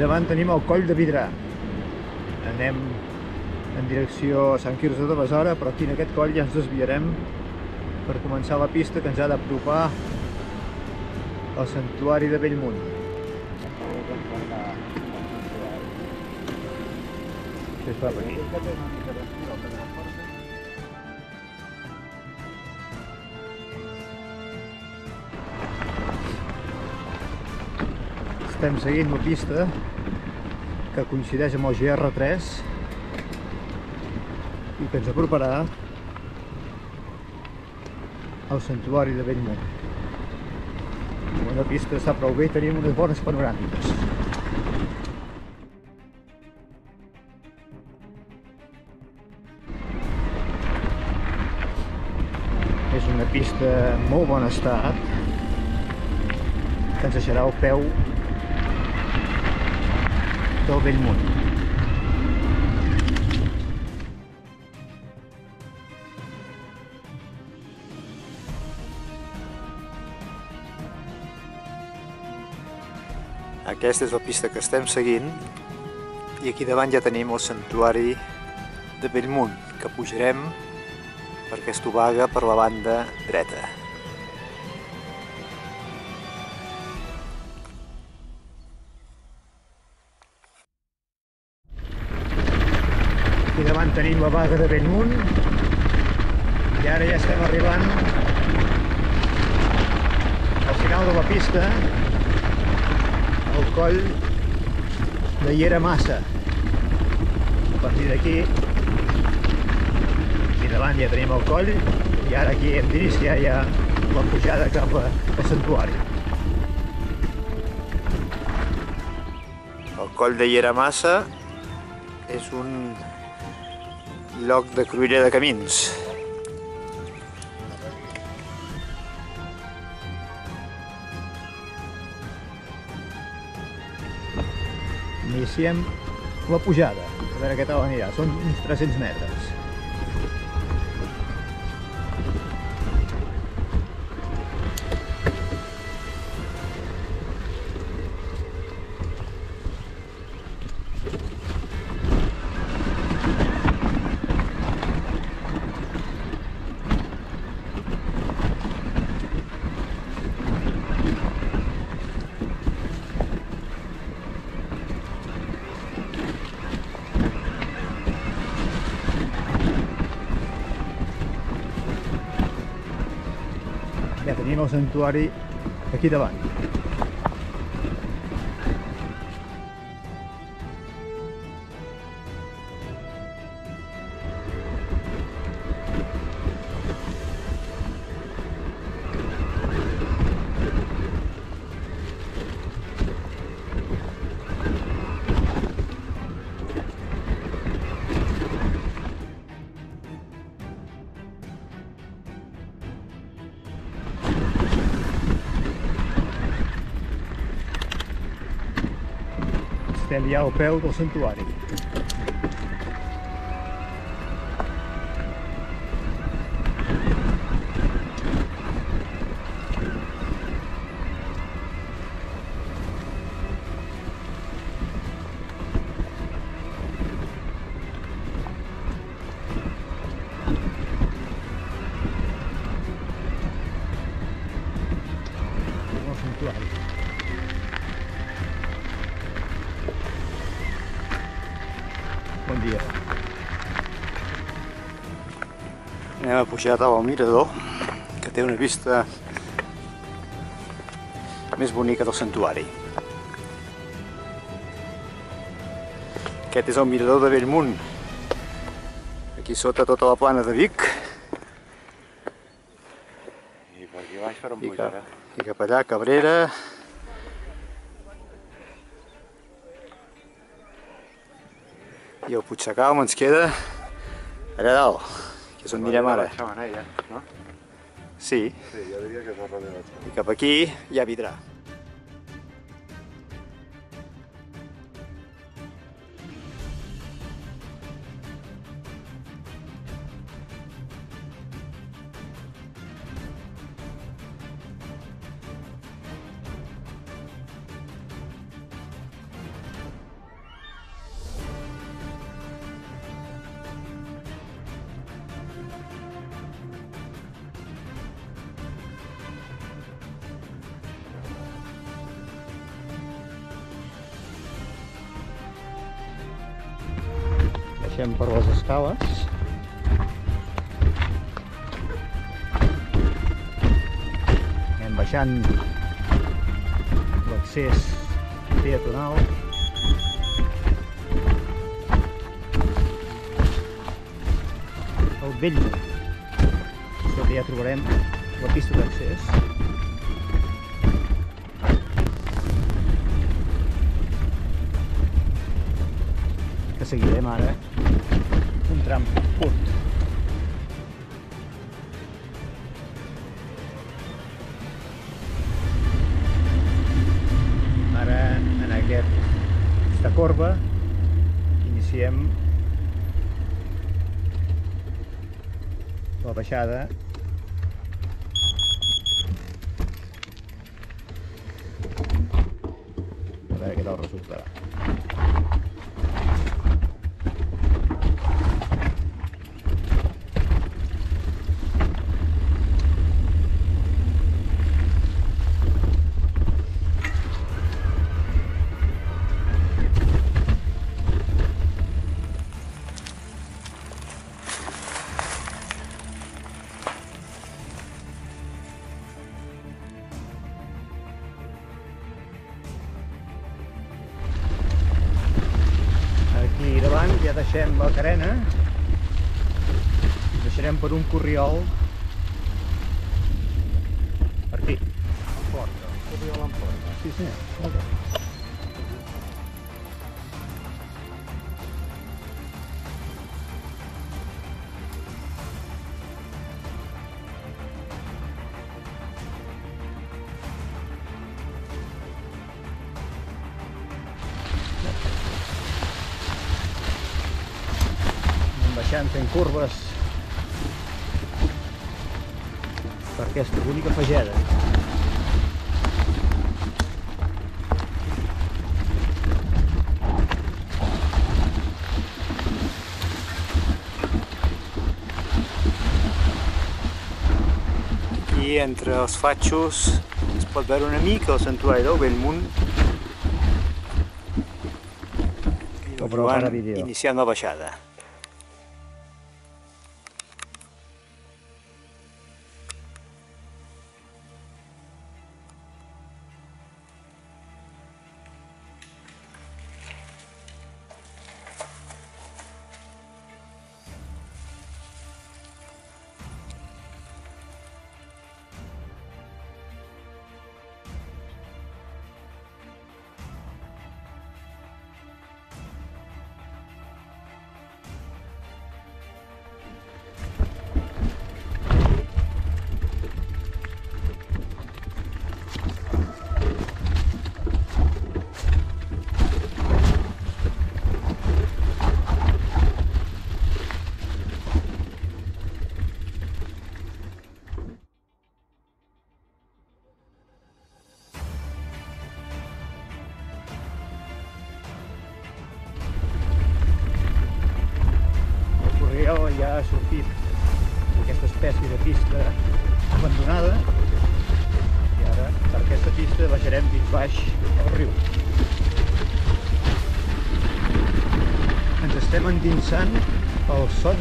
davant tenim el coll de Vidrà. Anem en direcció a Sant Quirze de Besora, però aquí en aquest coll ja ens desviarem per començar la pista que ens ha d'apropar al santuari de Bellmunt. Què es per aquí? Estem seguint la pista que coincideix amb el GR3 i que ens aproparà al santuari de Bellmunt. Com la pista està prou bé, tenim unes bones panoràmiques. És una pista en molt bon estat que ens deixarà al peu del Bellmunt. Aquesta és la pista que estem seguint i aquí davant ja tenim el santuari de Bellmunt que pujarem per aquesta obaga per la banda dreta. Tenim la vaga de Bellmunt i ara ja estem arribant al final de la pista al coll de Iera Massa. A partir d'aquí aquí davant ja tenim el coll i ara aquí hem d'iniciar ja la pujada cap al santuari. El coll de Iera Massa és un lloc de cruïlla de camins. Iniciem la pujada. A veure què tal anirà. Són uns 300 metres. Santuari aquí davant. Estem ja al peu del santuari. Dalt al mirador, que té una vista més bonica del santuari. Aquest és el mirador de Bellmunt. Aquí sota tota la plana de Vic I per aquí baix per on i cap, pujarà. i cap allà Cabrera. I el Puigsecal ens queda allà dalt, que és on anirem ara. La xamanella, no? Sí, Sí, jo diria que és el darrere de la xamanella. i cap aquí hi ha vidrà. Baixem per les escales. Anem baixant l'accés peatonal. El vell. Sota ja trobarem la pista d'accés. que seguirem ara en aquest, aquesta corba, iniciem la baixada a veure què tal resultarà. Deixem la carena. Deixarem per un corriol Baixant fent curves per aquesta bonica fageda. Aquí entre els fatxos es pot veure una mica el santuari del Bellmunt. I Joan vídeo. iniciant la baixada.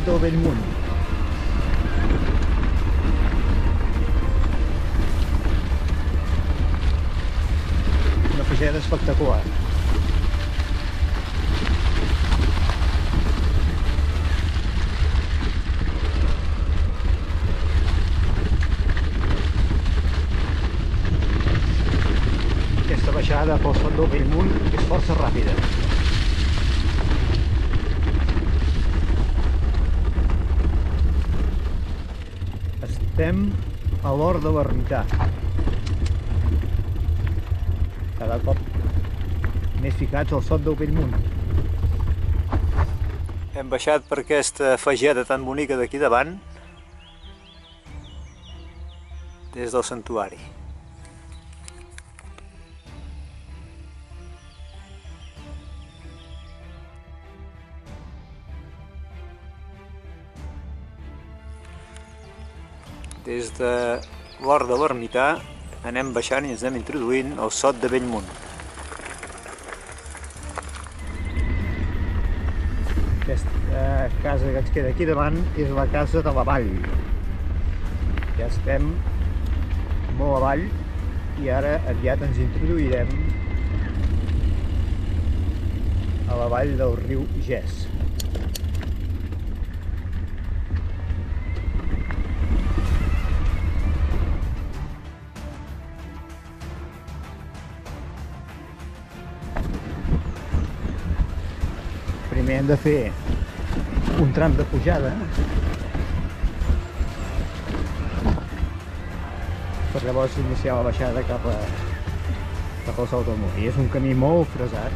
Al sot del l'ermità. Cada cop més ficats al sot del Bellmunt. Hem baixat per aquesta fageda tan bonica d'aquí davant des del santuari. Des de l'hort de l'ermità anem baixant i ens anem introduint al sot de Bellmunt. Aquesta casa que ens queda aquí davant és la casa de la vall. Ja estem molt avall i ara aviat ens introduirem a la vall del riu Gès. Hem de fer un tram de pujada per llavors iniciar la baixada cap, a, cap al Salt del Molí. És un camí molt fresat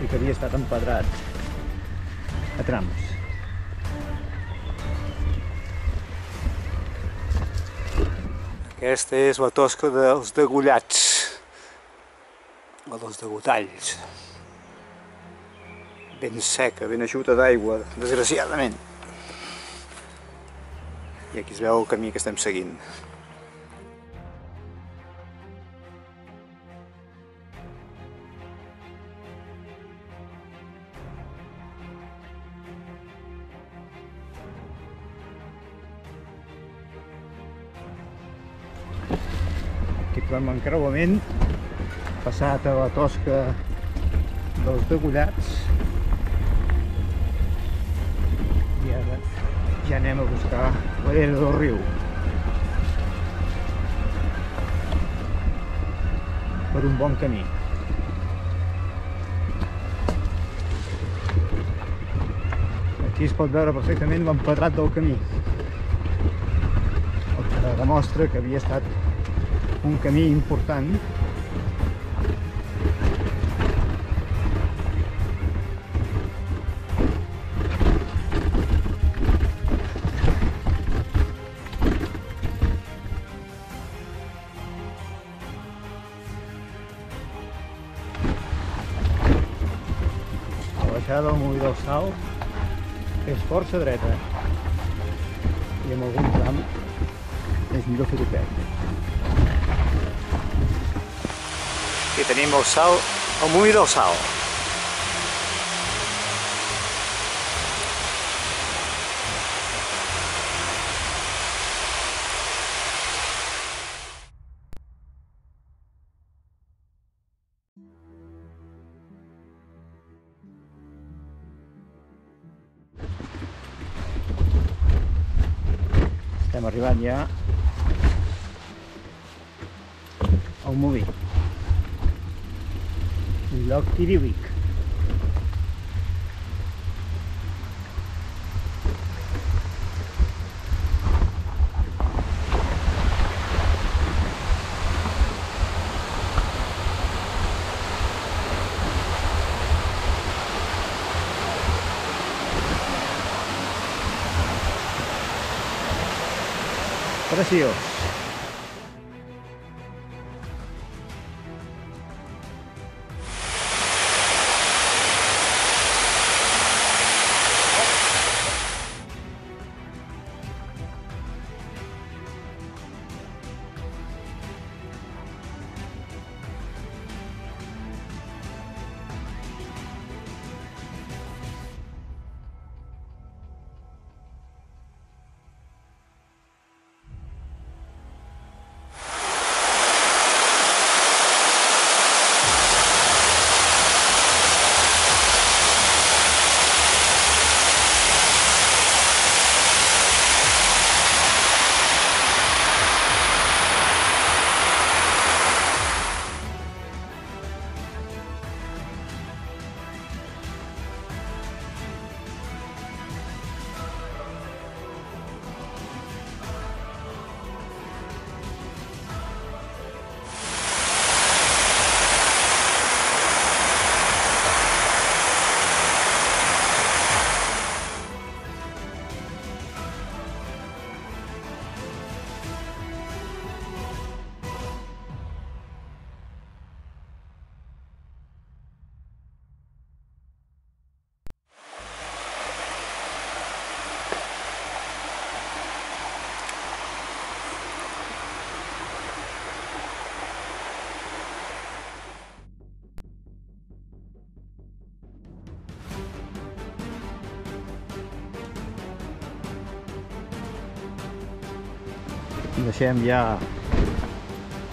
i que havia estat empedrat a trams. Aquesta és la tosca dels degollats, la dels degotalls. Ben seca, ben eixuta d'aigua, desgraciadament. I aquí es veu el camí que estem seguint. Aquí trobem l'encreuament passat a la tosca dels degollats ja anem a buscar llera del riu. Per un bon camí. Aquí es pot veure perfectament l'empedrat del camí. El que demostra que havia estat un camí important força dreta. I en algun tram és millor fer-ho perdre Aquí tenim el sal, el molí del sal. Estem arribant ja al molí. Un lloc idíl·lic. Preciós. Deixem ja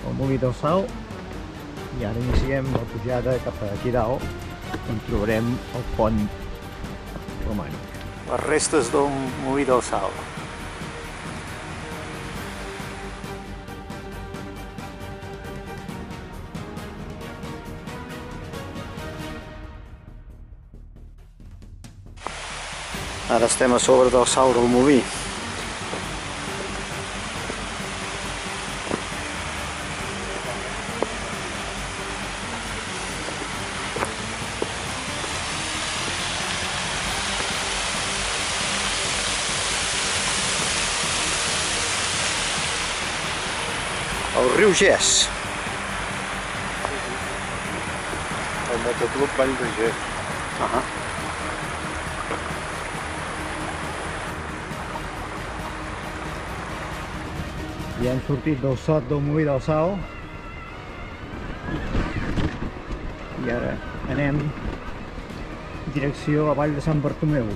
el molí del sal i ara iniciem la pujada cap aquí dalt on trobarem el pont romànic. Les restes d'un molí del sal. Ara estem a sobre del sal del molí. Riu Gès. El motoclub Vall de Gès. Uh -huh. Ja hem sortit del sot del molí del sal i ara anem direcció a Vall de Sant Bartomeu.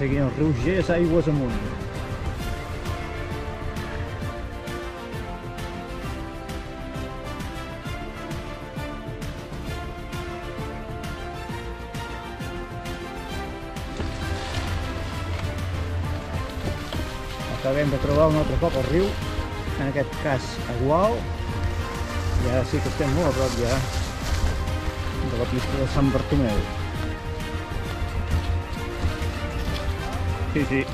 Seguint el riu Gés aigües amunt. Acabem de trobar un altre cop el riu, en aquest cas a Gual, i ara sí que estem molt a prop ja de la pista de Sant Bartomeu. Sí, sí.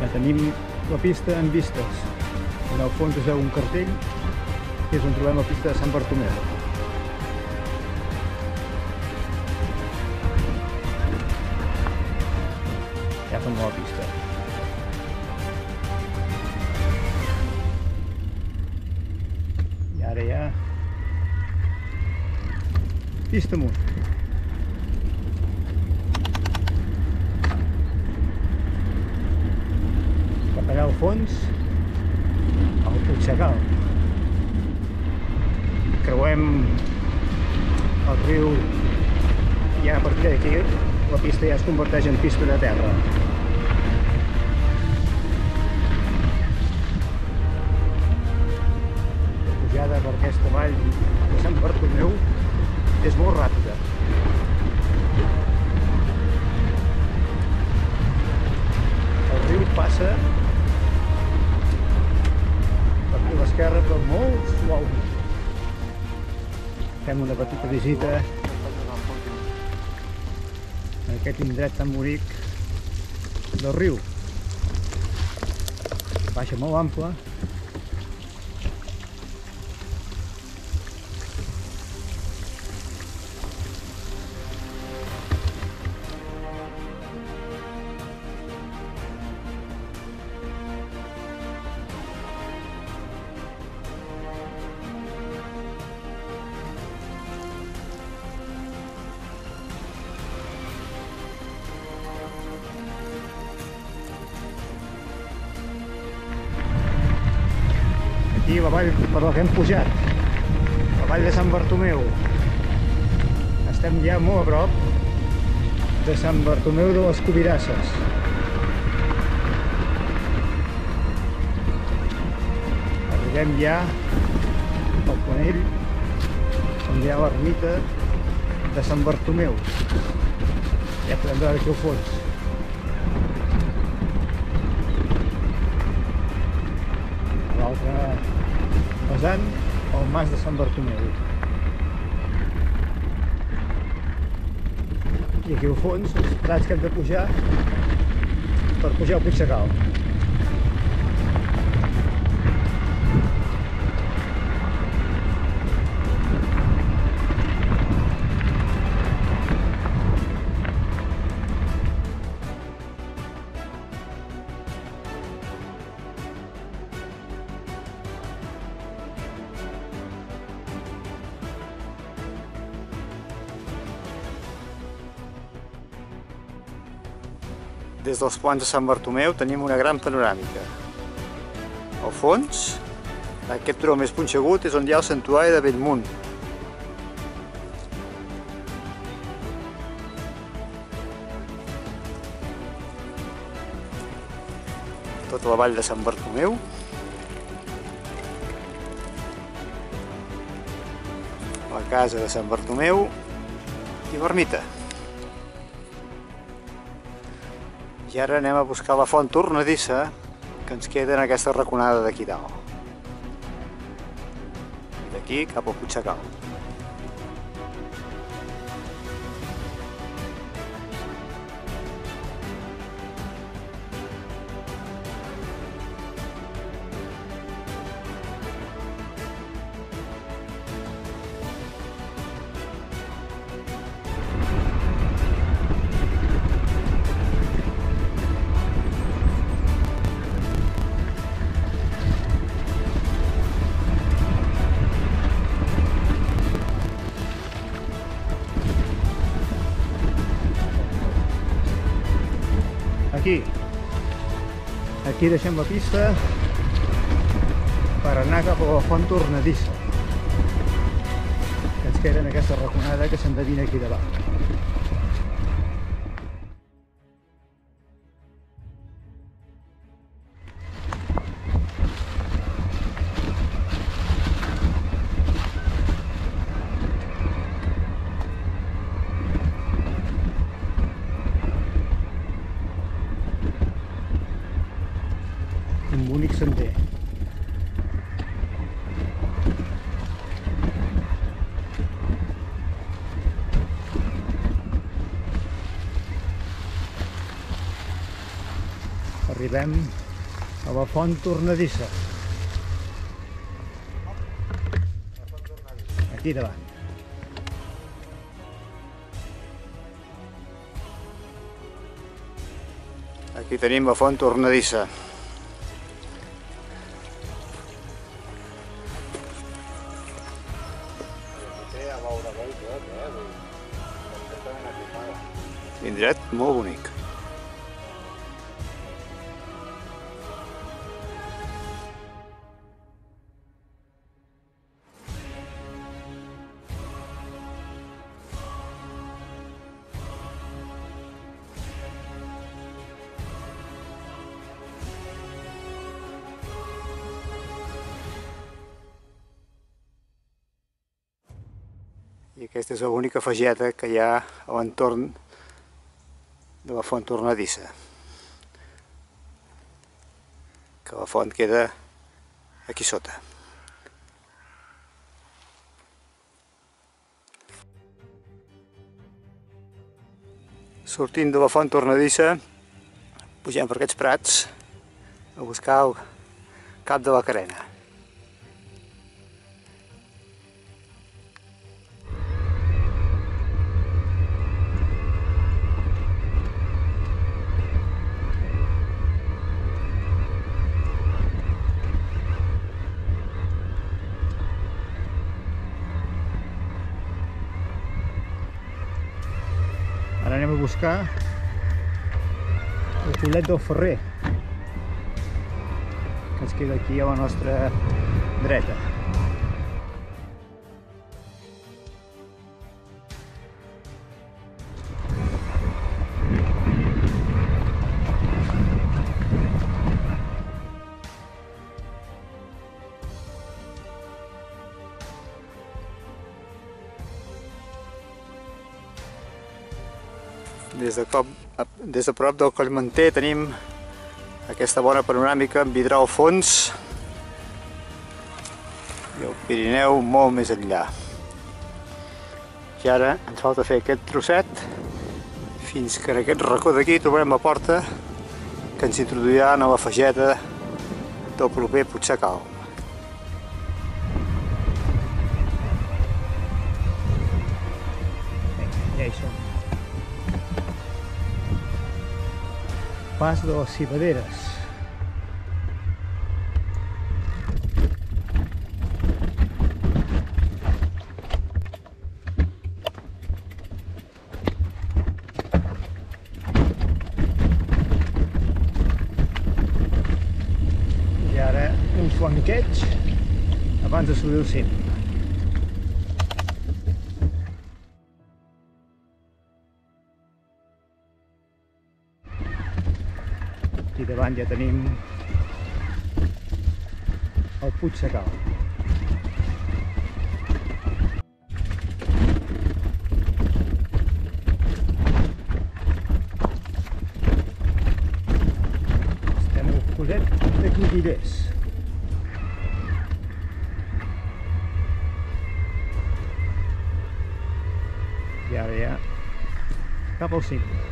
Ja tenim la pista en vistes. En el fons es veu un cartell que és on trobem la pista de Sant Bartomeu. Pista amunt. Cap allà al fons, el Puigsecal. Creuem el riu i ja a partir d'aquí la pista ja es converteix en pista de terra. Pujada per aquesta vall de Sant Bartomeu és molt ràpida. El riu passa per aquí a l'esquerra però molt suaument. Fem una petita visita a aquest indret tan bonic del riu. Baixa molt ample, hem pujat, la vall de Sant Bartomeu. Estem ja molt a prop de Sant Bartomeu de les Cubirasses. Arribem ja al Conell, on hi ha l'ermita de Sant Bartomeu. Ja podem veure aquí al fons. L'altre vessant, el mas de Sant Bartomeu. I aquí al fons, els prats que hem de pujar per pujar al Pitxacal. Dels ponts de Sant Bartomeu tenim una gran panoràmica. Al fons, aquest turó més punxegut és on hi ha el santuari de Bellmunt. Tota la vall de Sant Bartomeu. La casa de Sant Bartomeu i l'ermita. I ara anem a buscar la font tornadissa que ens queda en aquesta raconada d'aquí dalt. I d'aquí cap al Puigsecal. Aquí deixem la pista per anar cap a la font tornadissa que ens queda en aquesta raconada que s'endevina aquí davant. Arribem a la font tornadissa. Aquí davant. Aquí tenim la font tornadissa. I aquesta és l'única fageta que hi ha a l'entorn de la font tornadissa. Que la font queda aquí sota. Sortint de la font tornadissa, pugem per aquests prats a buscar el cap de la carena. Ara anem a buscar el collet del ferrer que ens queda aquí a la nostra dreta. Des de, cop, des de prop del Collmanter tenim aquesta bona panoràmica amb vidrà al fons i el Pirineu molt més enllà. I ara ens falta fer aquest trosset fins que en aquest racó d'aquí trobarem la porta que ens introduirà a la fageta del proper Puigsecal. Pas de les civaderes. I ara un flanqueig abans de subir el cim. Aquí davant ja tenim el Puig Secal. Estem al coset de Quintillers. I ara ja cap al cim.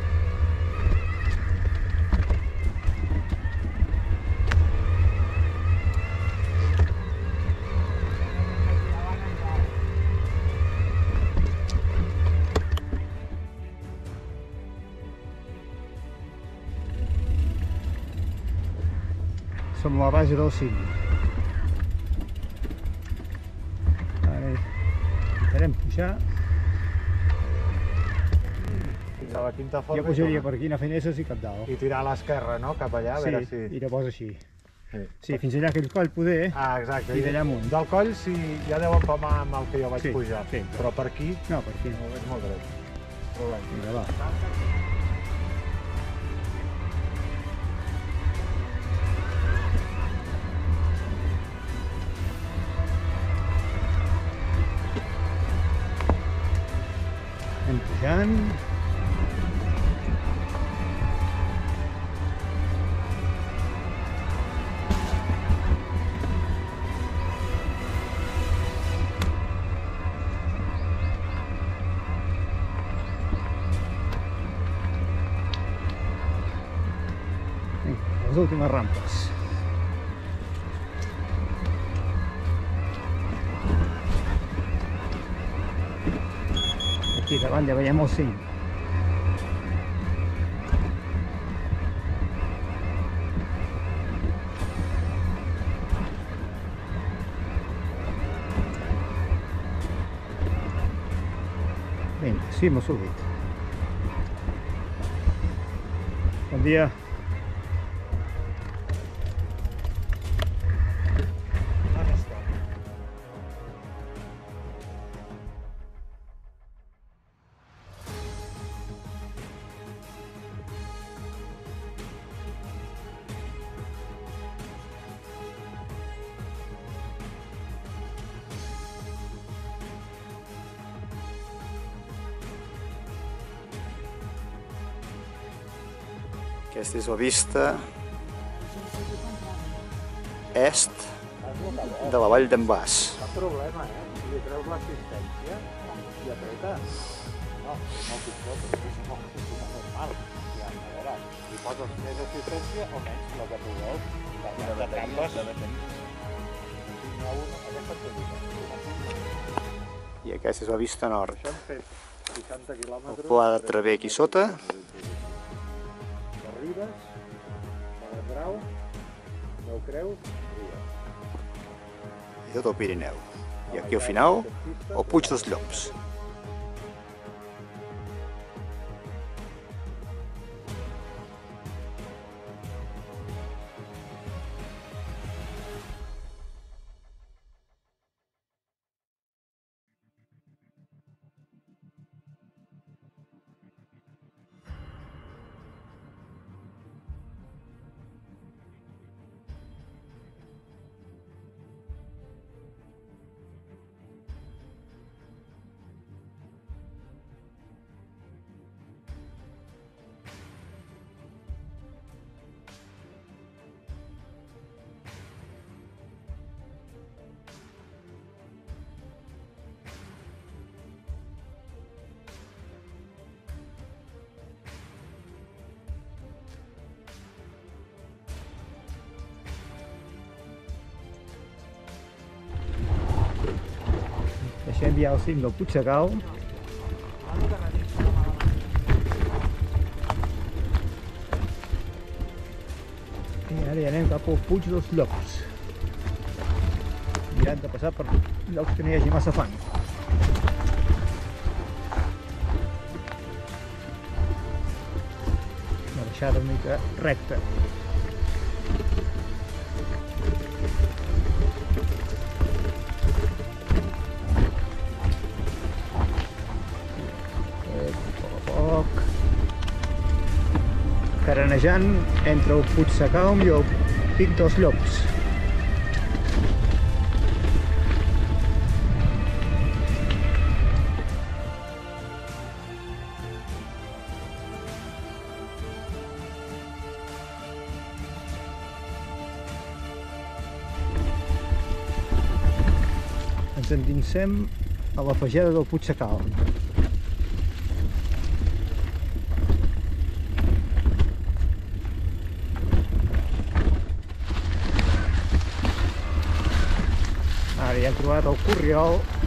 Som a la base del cim. Ara intentarem pujar. Fins a la quinta Jo forma pujaria per aquí, anar fent esses i cap dalt. i tirar a l'esquerra, no? Cap allà, a veure Sí, si... i llavors així. Sí. Sí, fins allà aquell coll poder. Ah, exacte. I d'allà amunt. Del coll sí, ja deu empamar amb el que jo vaig Sí, pujar. sí. Però per aquí No, per aquí. no, és molt dret. Vinga, va. Anem pujant. Vinga, les últimes rampes. Aquí davant ja veiem el cim. Aquesta és la vista est de la vall d'en Bas. Cap problema, eh? Si li treus l'assistència i apreta. No, molt pitjor, però és molt, molt normal. Ja, a veure, li poses més assistència o menys, el que tu vols. La, la, la trampes... Una. I aquesta és la vista nord. Això hem fet 60 El pla de Traver aquí sota. De Ribes, de Brau, Meu Creus, Ribes. i tot el Pirineu. I aquí al final, el Puig dels Llops. Ja al cim del Puigsecal. I ara ja anem cap al Puig dels Llops. Mirant de passar per llocs que no hi hagi massa fang. Una baixada una mica recta. Caranejant entre el Puig Sacalm i el Pic dels Llops. Ens endinsem a la fageda del Puig Sacalm. Ara ja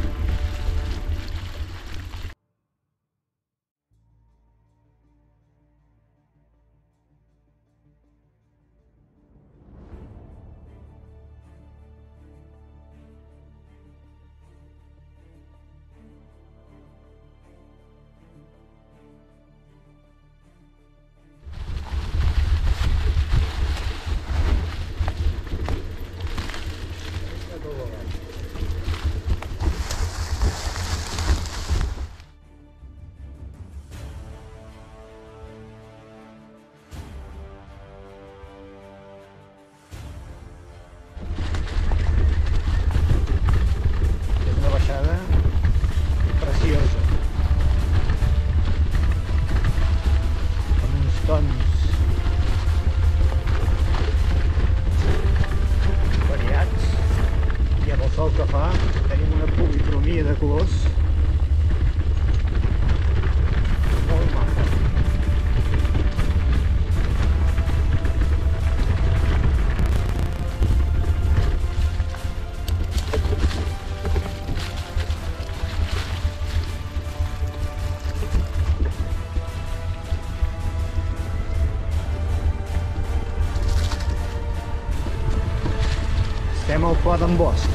D'en Bosc.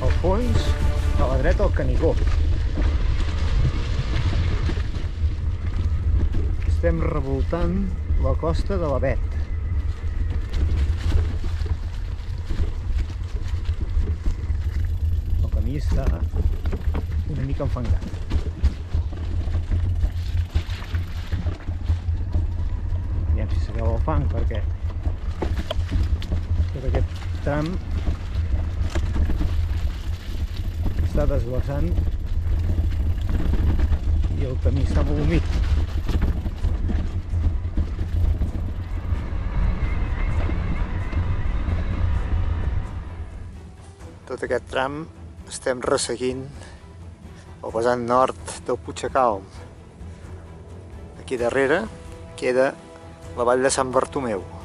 Al fons, a la dreta, el Canigó. Estem revoltant la costa de la Bet. El camí està una mica enfangat. Aviam si s'acaba el fang, perquè tot aquest tram està desglaçant i el camí està molt humit. Tot aquest tram estem resseguint el vessant nord del Puigsecalm. Aquí darrere queda la vall de Sant Bartomeu.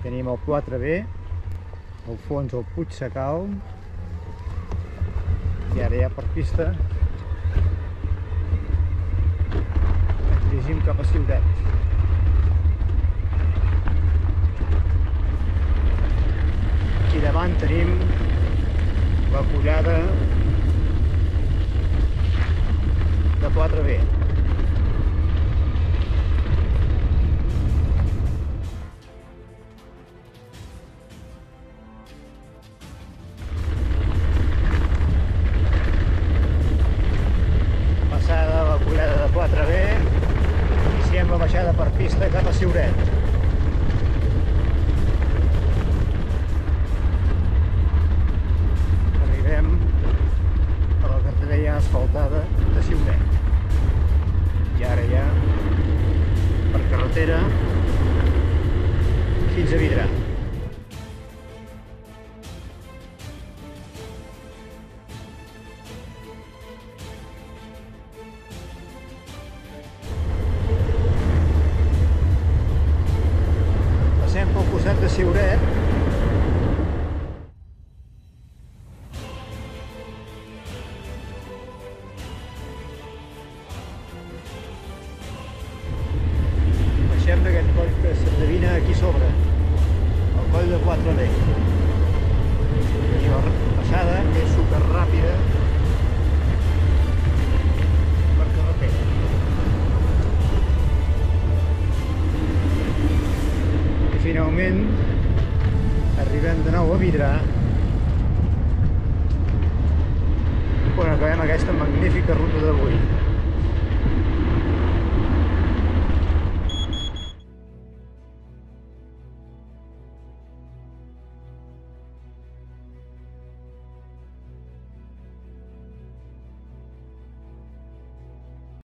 Tenim el 4B, al fons el Puig Sacal, i ara ja per pista ens dirigim cap a Ciutat. Aquí davant tenim la collada de 4B. Carretera fins a Vidrà.